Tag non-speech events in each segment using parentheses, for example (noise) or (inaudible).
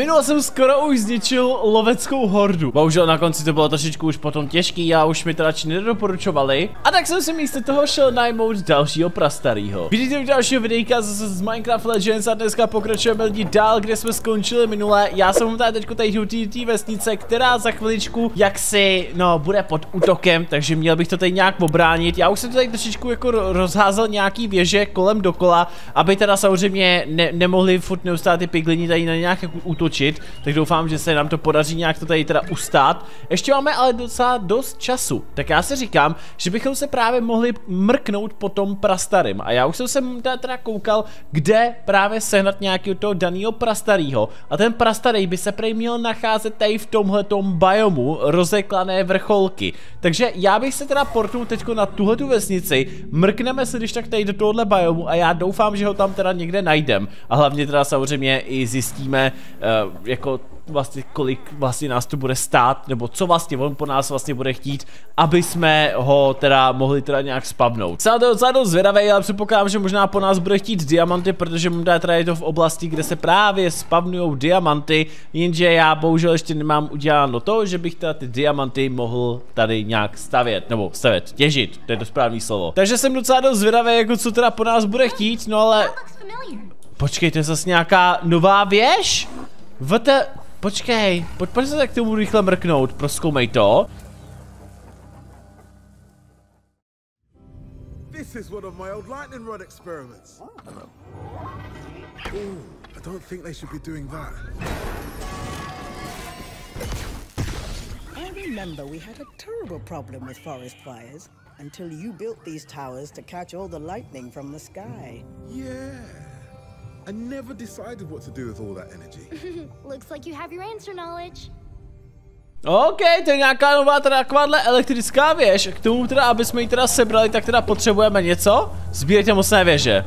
Minule jsem skoro už zničil loveckou hordu. Bohužel na konci to bylo trošičku už potom těžký a už mi to radši nedoporučovali. A tak jsem si místo toho šel najmout dalšího prastarýho. Vidíte u dalšího videjka zase z Minecraft Legends a dneska pokračujeme lidi dál, kde jsme skončili minule. Já jsem tady teď tady té vesnice, která za chviličku jaksi, no, bude pod útokem, takže měl bych to tady nějak obránit. Já už jsem tady trošičku jako rozházel nějaký věže kolem dokola, aby teda samozřejmě ne nemohli furt neustále ty piglini tady na nějak jako útočit, tak doufám, že se nám to podaří nějak to tady teda ustát. Ještě máme ale docela dost času, tak já si říkám, že bychom se právě mohli mrknout po tom prastarým. A já už jsem se teda, koukal, kde právě sehnat nějakého toho daného prastarého. A ten prastarý by se prej měl nacházet tady v tomhletom biomu rozeklané vrcholky. Takže já bych se teda portnul teď na tuhle tu vesnici, mrkneme se když tak tady do tohohle biomu a já doufám, že ho tam teda někde najdem. A hlavně teda samozřejmě i zjistíme, uh, jako vlastně kolik vlastně nás to bude stát, nebo co vlastně on po nás vlastně bude chtít, aby jsme ho teda mohli teda nějak spavnout. Jsem to docela dost zvědavý, ale předpokládám, že možná po nás bude chtít diamanty, protože mu teda je to v oblasti, kde se právě spavnují diamanty, jenže já bohužel ještě nemám uděláno to, že bych teda ty diamanty mohl tady nějak stavět, nebo stavět, těžit, to je to správné slovo. Takže jsem docela dost zvědavý, jako co teda po nás bude chtít, no ale... Počkejte, zase nějaká nová věž? VT... Počkej, pojď, pojď se k tomu rychle mrknout, proskoumej to. This is one of my old lightning rod experiments. Oh, Ooh, I don't think they should be doing that. I remember we had a terrible problem with forest fires until you built these towers to catch all the lightning from the sky. Yeah. I never decided what to do with all that energy. (laughs) Looks like you have your answer knowledge. OK, to je nějaká nová teda takováhle elektrická věž. K tomu teda, aby jsme ji teda sebrali, tak teda potřebujeme něco. Sbírejte mocné věže.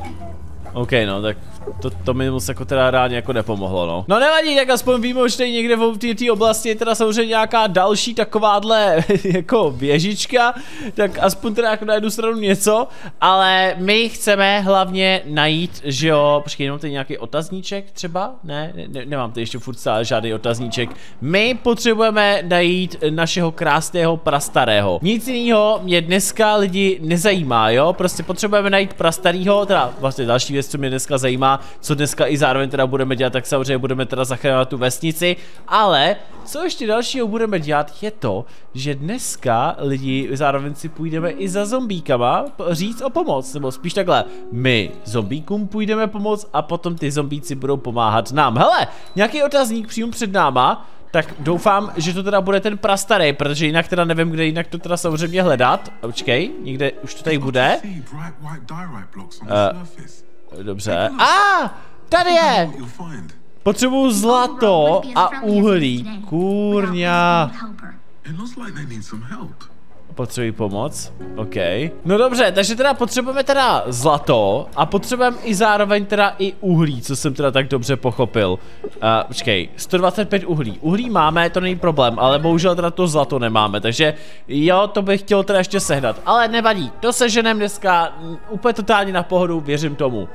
OK, no, tak to, to mi moc jako teda rádi jako nepomohlo, no. No nevadí, tak aspoň víme, že tady někde v té oblasti je teda samozřejmě nějaká další takováhle (laughs) jako věžička, tak aspoň teda jako na jednu stranu něco, ale my chceme hlavně najít, že jo, počkej, jenom tady nějaký otazníček třeba, ne, ne nemám tady ještě furt stále žádný otazníček, my potřebujeme najít našeho krásného prastarého. Nic jiného mě dneska lidi nezajímá, jo, prostě potřebujeme najít prastarýho, teda vlastně další věc, co mě dneska zajímá, co dneska i zároveň teda budeme dělat, tak samozřejmě budeme teda zachraňovat tu vesnici, ale co ještě dalšího budeme dělat je to, že dneska lidi zároveň si půjdeme i za zombíkama říct o pomoc, nebo spíš takhle, my zombíkům půjdeme pomoct a potom ty zombíci budou pomáhat nám. Hele, nějaký otazník přímo před náma, tak doufám, že to teda bude ten prastarý, protože jinak teda nevím, kde jinak to teda samozřejmě hledat. Počkej, někde už to tady bude. Uh, Dobře. A, ah, tady je! Potřebuju zlato a uhlí. Kurňa. Potřebuji pomoc. OK. No dobře, takže teda potřebujeme teda zlato a potřebujeme i zároveň teda i uhlí, co jsem teda tak dobře pochopil. Uh, počkej, 125 uhlí. Uhlí máme, to není problém, ale bohužel teda to zlato nemáme, takže jo, to bych chtěl teda ještě sehnat. Ale nevadí, to seženem dneska úplně totálně na pohodu, věřím tomu.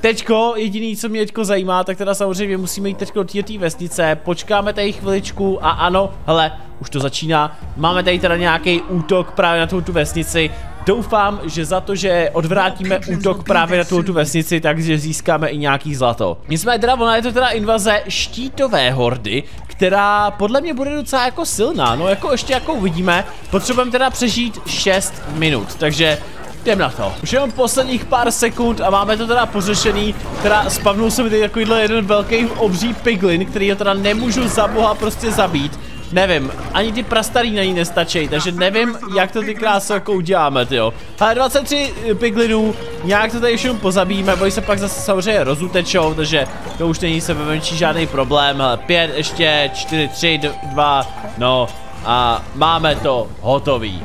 Teďko, jediný, co mě teďko zajímá, tak teda samozřejmě musíme jít teďko do té vesnice, počkáme tady chviličku a ano, hele, už to začíná, máme tady teda nějaký útok právě na tu vesnici, Doufám, že za to, že odvrátíme útok právě na tu vesnici, takže získáme i nějaký zlato. Nicméně teda, ona je to teda invaze štítové hordy, která podle mě bude docela jako silná, no jako ještě jako uvidíme, potřebujeme teda přežít 6 minut, takže Jdem na to. Už jenom posledních pár sekund a máme to teda pořešený. Teda spavnul se mi tady takovýhle jeden velký obří piglin, který ho teda nemůžu za boha prostě zabít. Nevím, ani ty prastarý na ní nestačí, takže nevím, jak to ty krásy jako uděláme, jo. Ale 23 piglinů, nějak to tady ještě pozabíme, bojí se pak zase samozřejmě rozutečou, takže to už není sebe menší žádný problém. Hele, 5, ještě 4, 3, 2, no a máme to hotový.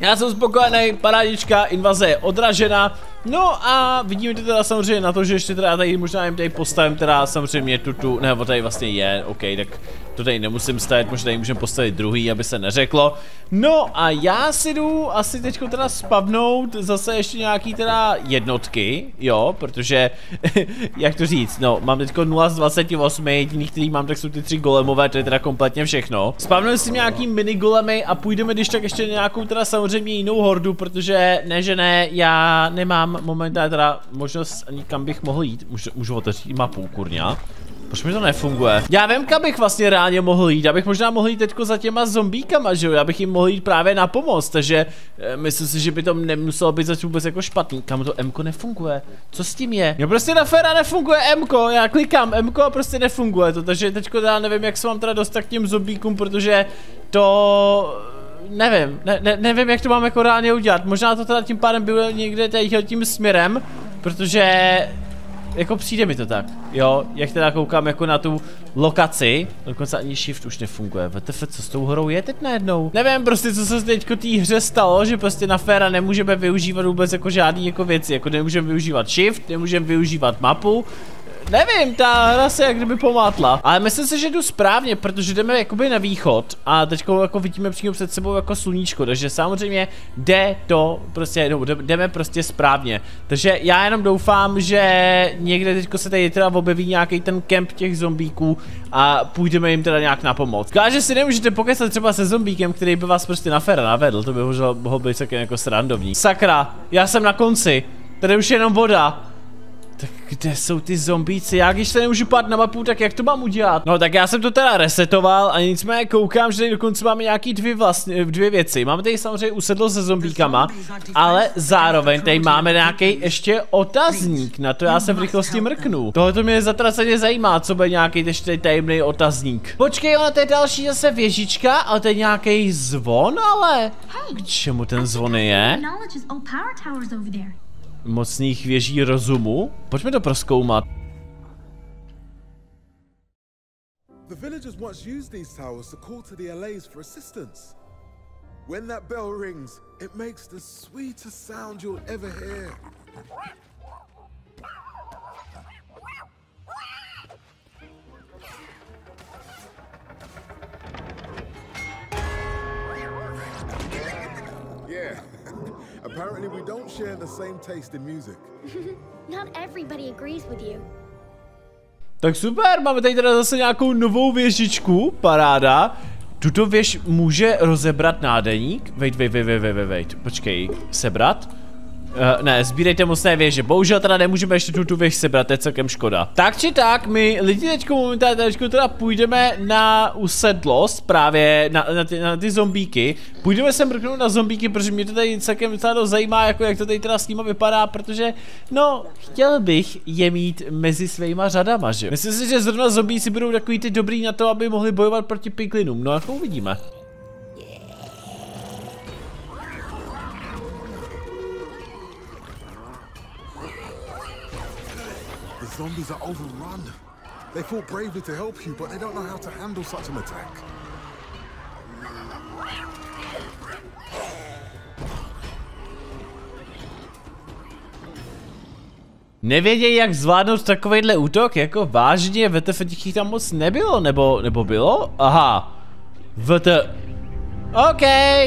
Já jsem spokojený, parádička, invaze je odražena, No a vidíme to teda samozřejmě na to, že ještě teda tady možná jim tady postavím teda samozřejmě tu tu, nebo tady vlastně je, ok, tak to tady nemusím stavit, možná tady můžeme postavit druhý, aby se neřeklo. No a já si jdu asi teďko teda spavnout zase ještě nějaký teda jednotky, jo, protože, (laughs) jak to říct, no, mám teďko 0 z 28, jediný, který mám, tak jsou ty tři golemové, to je teda kompletně všechno. Spavnuju si nějaký mini golemy a půjdeme když tak ještě nějakou teda samozřejmě jinou hordu, protože ne, že ne, já nemám momentálně teda možnost ani kam bych mohl jít, můžu, můžu otevřít mapu, kurňa. Proč mi to nefunguje? Já vím, kam bych vlastně reálně mohl jít. Já bych možná mohl jít teďko za těma zombíkama, že jo? Já bych jim mohl jít právě na pomoc, takže e, myslím si, že by to nemuselo být zač vůbec jako špatný. Kam to Mko nefunguje? Co s tím je? Jo, prostě na Fera nefunguje Mko, já klikám Mko a prostě nefunguje to, takže teďko já nevím, jak se mám teda dostat k těm zombíkům, protože to nevím, ne, ne, nevím, jak to mám jako reálně udělat. Možná to teda tím pádem bylo někde tady tím směrem, protože jako přijde mi to tak, jo, jak teda koukám jako na tu lokaci, dokonce ani shift už nefunguje, VTF, co s tou horou je teď najednou? Nevím prostě, co se teďko té hře stalo, že prostě na Fera nemůžeme využívat vůbec jako žádný jako věci, jako nemůžeme využívat shift, nemůžeme využívat mapu, Nevím, ta hra se jak kdyby pomátla. Ale myslím si, že jdu správně, protože jdeme jakoby na východ a teď jako vidíme přímo před sebou jako sluníčko, takže samozřejmě jde to prostě, no, jdeme prostě správně. Takže já jenom doufám, že někde teďko se tady teda objeví nějaký ten kemp těch zombíků a půjdeme jim teda nějak na pomoc. Káže si nemůžete pokesat třeba se zombíkem, který by vás prostě na fera navedl, to by mohlo být taky jako srandovní. Sakra, já jsem na konci, tady už je jenom voda. Tak kde jsou ty zombíci? Já když se nemůžu pát na mapu, tak jak to mám udělat? No tak já jsem to teda resetoval a nicméně koukám, že tady dokonce máme nějaký dvě, vlastně, dvě věci. Máme tady samozřejmě usedlo se zombíkama, ale zároveň tady máme nějaký ještě otazník. Na to já se v rychlosti mrknu. Tohle to mě zatraceně zajímá, co bude nějaký ještě tajemný otazník. Počkej, ona to je další zase věžička, ale to je nějaký zvon, ale k čemu ten zvon je? Mocných věží rozumu? Pojďme to proskoumat. The villagers once used these towers to call to the for assistance. When that bell rings, it makes the sweetest sound you'll ever hear. Apparently we don't share the same taste in music. (laughs) Not everybody agrees with you. Tak super, máme tady teda zase nějakou novou věžičku, paráda. Tuto věž může rozebrat nádeník. Wait, wait, wait, wait, wait, wait, počkej, sebrat? Uh, ne, sbírejte mocné věže. Bohužel teda nemůžeme ještě tu, tu věž sebrat, to je celkem škoda. Tak či tak, my lidi teďko momentálně teďko teda půjdeme na usedlost, právě na, na, ty, na ty zombíky. Půjdeme se mrknout na zombíky, protože mě to tady celkem docela dost zajímá, jako jak to tady teda s nima vypadá, protože, no, chtěl bych je mít mezi svýma řadama, že? Myslím si, že zrovna zombíci budou takový ty dobrý na to, aby mohli bojovat proti piklinům. No, jako uvidíme. Zombies are overrun. They fought bravely to help you, but they don't know how to handle such an attack. Nevědějí, jak zvládnout takovýhle útok, jako vážně, VTF tam moc nebylo, nebo, nebo bylo? Aha. VT... OK,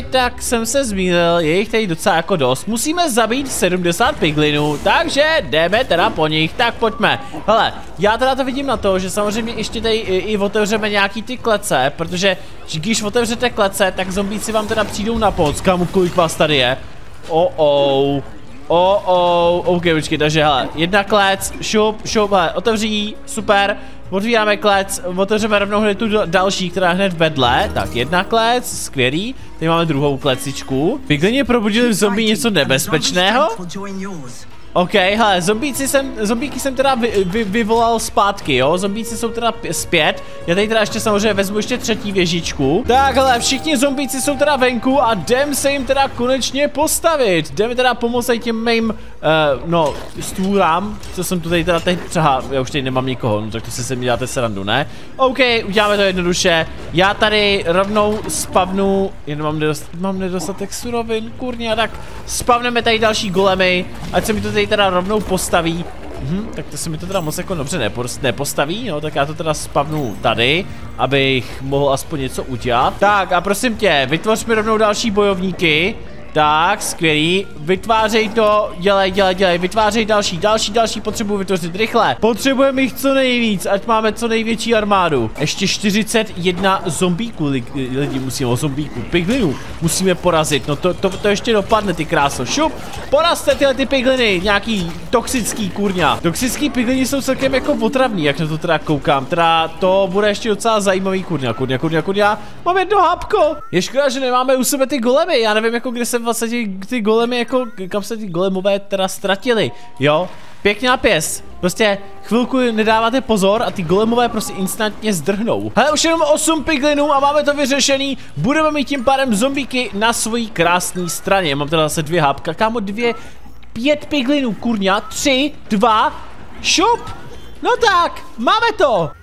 tak jsem se zmínil, je jich tady docela jako dost. Musíme zabít 70 piglinů, takže jdeme teda po nich, tak pojďme. Hele, já teda to vidím na to, že samozřejmě ještě tady i, i otevřeme nějaký ty klece, protože když otevřete klece, tak zombíci vám teda přijdou na pomoc. Kamu, kolik vás tady je? Oh, oh. Oh, oh, ok, počkej, takže hele, jedna klec, šup, šup, hele, otevří, super, otvíráme klec, otevřeme rovnou hned tu další, která hned vedle, tak jedna klec, skvělý, tady máme druhou klecičku. Piglině probudili v zombie něco nebezpečného? OK, hele, zombíci jsem, zombíky jsem teda vy, vy, vyvolal zpátky, jo, zombíci jsou teda zpět, já tady teda ještě samozřejmě vezmu ještě třetí věžičku. Tak, hele, všichni zombíci jsou teda venku a jdem se jim teda konečně postavit, jdeme teda pomoct těm mým, uh, no, stůlám, co jsem tu tady teda teď třeba, já už tady nemám nikoho, no tak to si se mi děláte srandu, ne? OK, uděláme to jednoduše, já tady rovnou spavnu, jen mám, nedost, mám nedostatek surovin, kurně, tak spavneme tady další golemy, ať se mi to tady tady teda rovnou postaví. Mhm, tak to se mi to teda moc jako dobře nepost, nepostaví, no, tak já to teda spavnu tady, abych mohl aspoň něco udělat. Tak a prosím tě, vytvoř mi rovnou další bojovníky. Tak, skvělý. Vytvářej to, dělej, dělej, dělej, vytvářej další, další, další, potřebuji vytvořit rychle. Potřebujeme jich co nejvíc, ať máme co největší armádu. Ještě 41 zombíků li, lidi musíme, o zombíků, piglinů musíme porazit, no to, to, to ještě dopadne ty kráso. Šup, porazte tyhle ty pigliny, nějaký toxický kurňa. Toxický pigliny jsou celkem jako otravný, jak na to teda koukám, teda to bude ještě docela zajímavý kurňa, kurňa, kurňa, kurňa. Mám jedno hápko. Je škoda, že nemáme u sebe ty golemy, já nevím jako kde se vlastně ty, golemy jako, kam se ty golemové teda ztratili, jo? Pěkná pěs. Prostě chvilku nedáváte pozor a ty golemové prostě instantně zdrhnou. Hele, už jenom 8 piglinů a máme to vyřešený. Budeme mít tím pádem zombíky na svojí krásné straně. Mám teda zase dvě hápka. Kámo, dvě, pět piglinů, kurňa, tři, dva, šup. No tak, máme to.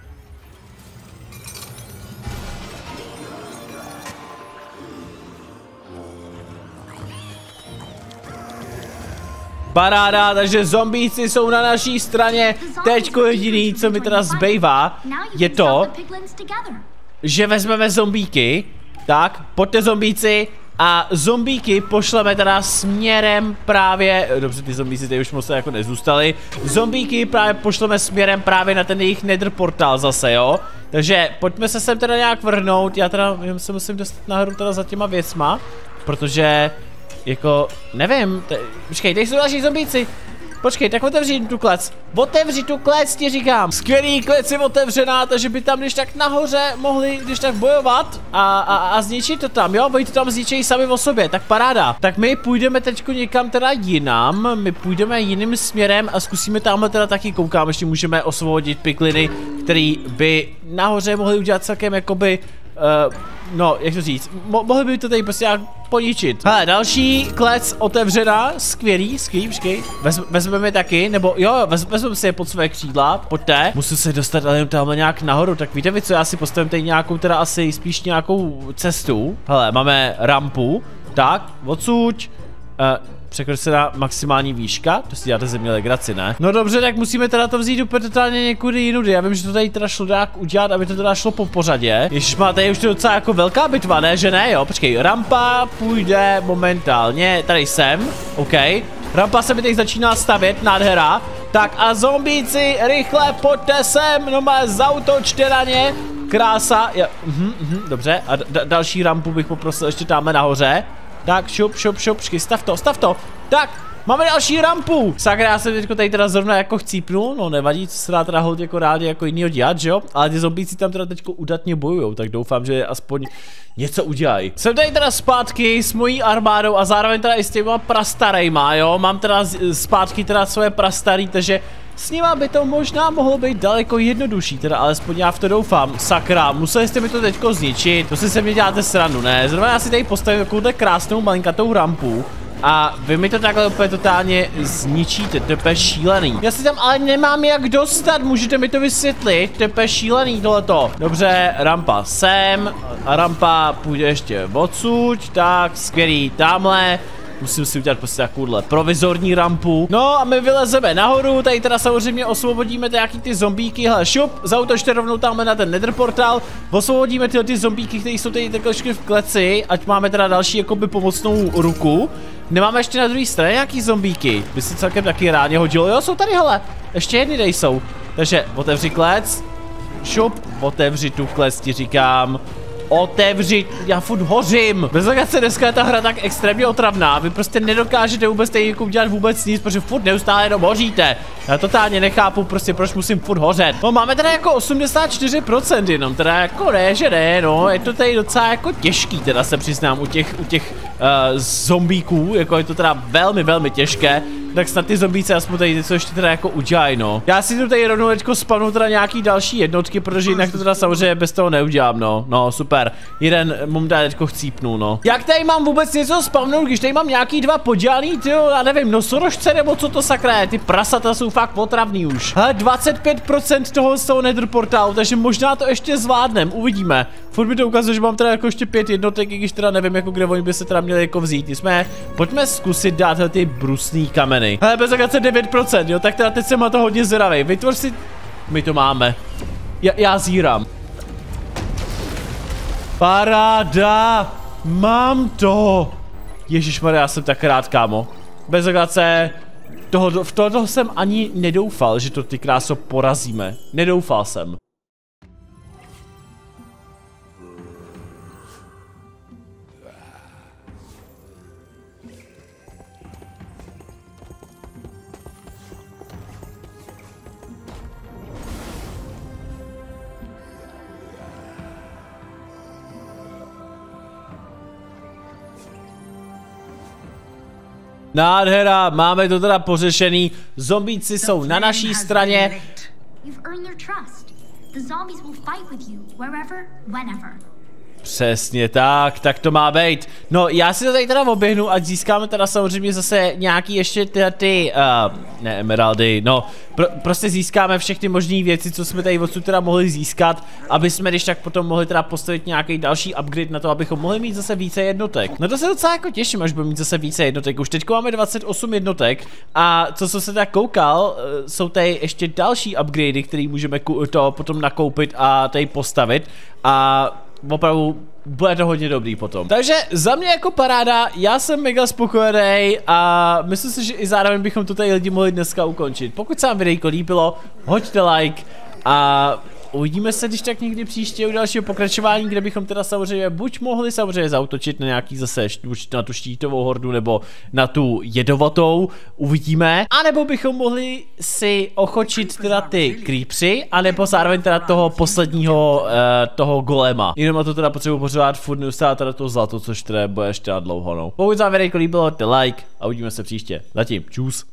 Paráda, takže zombíci jsou na naší straně. Teďko jediný, co mi teda zbývá, je to, že vezmeme zombíky. Tak, pojďte zombíci. A zombíky pošleme teda směrem právě, dobře ty zombíci tady už moc jako nezůstali, zombíky právě pošleme směrem právě na ten jejich nether portál zase, jo. Takže pojďme se sem teda nějak vrhnout, já teda se musím dostat nahoru teda za těma věcma, protože jako, nevím, počkej, tady jsou další zombíci. Počkej, tak otevři tu klec. Otevři tu klec, ti říkám. Skvělý klec je otevřená, takže by tam když tak nahoře mohli když tak bojovat a, a, a zničit to tam, jo? Oni to tam zničí sami o sobě, tak paráda. Tak my půjdeme teď někam teda jinam, my půjdeme jiným směrem a zkusíme tamhle teda taky koukám, ještě můžeme osvobodit pikliny, který by nahoře mohli udělat celkem jakoby Uh, no, jak to říct, mo mohli by to tady prostě nějak poničit. Hele, další klec otevřená, skvělý, skvělý, počkej. Vez, vezmeme taky, nebo jo, vez, vezmeme si je pod své křídla, pojďte. Musím se dostat ale tam nějak nahoru, tak víte vy co, já si postavím tady nějakou, teda asi spíš nějakou cestu. Hele, máme rampu, tak, odsuť. Uh, překročená maximální výška, to si děláte ze mě legraci, ne? No dobře, tak musíme teda to vzít úplně totálně někudy jinudy. Já vím, že to tady teda šlo nějak udělat, aby to teda šlo po pořadě. Ježiš, má tady už to docela jako velká bitva, ne? Že ne, jo? Počkej, rampa půjde momentálně tady sem, OK. Rampa se mi teď začíná stavět, nádhera. Tak a zombíci, rychle pojďte sem, no má zautočte na ně. Krása, ja, uh, uh, dobře, a další rampu bych poprosil ještě tamhle nahoře. Tak, šup, šup, šup, počkej, stav to, stav to. Tak, máme další rampu. Sakra, já jsem teďko tady teda zrovna jako chcípnul, no nevadí, co se dá teda hodně jako rádi jako jinýho dělat, že jo? Ale ty zombíci tam teda teďko udatně bojujou, tak doufám, že aspoň něco udělají. Jsem tady teda zpátky s mojí armádou a zároveň teda i s těma prastarejma, jo? Mám teda zpátky teda svoje prastarý, takže s nima by to možná mohlo být daleko jednodušší, teda alespoň já v to doufám. Sakra, museli jste mi to teďko zničit, to si se mě děláte srandu, ne? Zrovna já si tady postavím takovou krásnou malinkatou rampu, a vy mi to takhle úplně totálně zničíte, to je šílený. Já si tam ale nemám jak dostat, můžete mi to vysvětlit, to je šílený tohleto. Dobře, rampa sem, rampa půjde ještě odsud, tak skvělý, tamhle. Musím si udělat prostě takovouhle provizorní rampu. No a my vylezeme nahoru, tady teda samozřejmě osvobodíme nějaký ty zombíky, hele šup, zautočte rovnou tam na ten nether portál, osvobodíme tyhle ty zombíky, které jsou tady takhle v kleci, ať máme teda další jakoby pomocnou ruku. Nemáme ještě na druhé straně nějaký zombíky, by si celkem taky ráně hodilo, jo jsou tady hele, ještě jedny tady jsou. Takže otevři klec, šup, otevři tu klec ti říkám. Otevři, já furt hořím. Bez legace dneska je ta hra tak extrémně otravná. Vy prostě nedokážete vůbec tady jako udělat vůbec nic, protože furt neustále jenom hoříte. Já totálně nechápu prostě, proč musím furt hořet. No máme teda jako 84% jenom, teda jako ne, že ne, no. Je to tady docela jako těžký, teda se přiznám, u těch, u těch uh, zombíků, jako je to teda velmi, velmi těžké tak snad ty zombíce aspoň tady něco ještě teda jako udělají, no. Já si tu tady rovnou teďko spanu teda nějaký další jednotky, protože jinak to teda samozřejmě bez toho neudělám, no. No, super. Jeden tady teďko chcípnu, no. Jak tady mám vůbec něco spavnout, když tady mám nějaký dva podělaný, ty já nevím, nosorožce nebo co to sakra je, ty prasata jsou fakt otravný už. Hele, 25% toho toho nether portálu, takže možná to ještě zvládnem, uvidíme. Furt mi to ukazuje, že mám teda jako ještě pět jednotek, i když teda nevím, jako kde oni by se teda měli jako vzít. jsme, pojďme zkusit dát ty brusný kamen kameny. Ale bez agace 9%, jo, tak teda teď jsem na to hodně zvědavý. Vytvoř si... My to máme. Já, já zírám. Paráda! Mám to! Ježíš já jsem tak rád, kámo. Bez agace... Toho, v toho jsem ani nedoufal, že to ty kráso porazíme. Nedoufal jsem. Nádhera, máme to teda pořešený. Zombíci jsou na naší straně. You've earned their trust. The zombies will fight with you wherever, whenever. Přesně tak, tak to má být. No, já si to tady teda oběhnu, ať získáme teda samozřejmě zase nějaký ještě ty, ty uh, ne emeraldy, no, pr prostě získáme všechny možné věci, co jsme tady odsud teda mohli získat, aby jsme když tak potom mohli teda postavit nějaký další upgrade na to, abychom mohli mít zase více jednotek. No to se docela jako těším, až budeme mít zase více jednotek. Už teď máme 28 jednotek a co jsem se tak koukal, uh, jsou tady ještě další upgradey, které můžeme to potom nakoupit a tady postavit a opravdu bude to hodně dobrý potom. Takže za mě jako paráda, já jsem mega spokojený a myslím si, že i zároveň bychom to tady lidi mohli dneska ukončit. Pokud se vám videjko líbilo, hoďte like a Uvidíme se když tak někdy příště u dalšího pokračování, kde bychom teda samozřejmě buď mohli samozřejmě zautočit na nějaký zase na tu štítovou hordu nebo na tu jedovatou, uvidíme, a nebo bychom mohli si ochočit teda ty creepsy, anebo zároveň teda toho posledního uh, toho golema. Jenom na to teda potřebuji pořád furt neustále teda to zlato, což teda bude ještě dlouho no. Pokud vám video líbilo, dejte like a uvidíme se příště. Zatím, čus.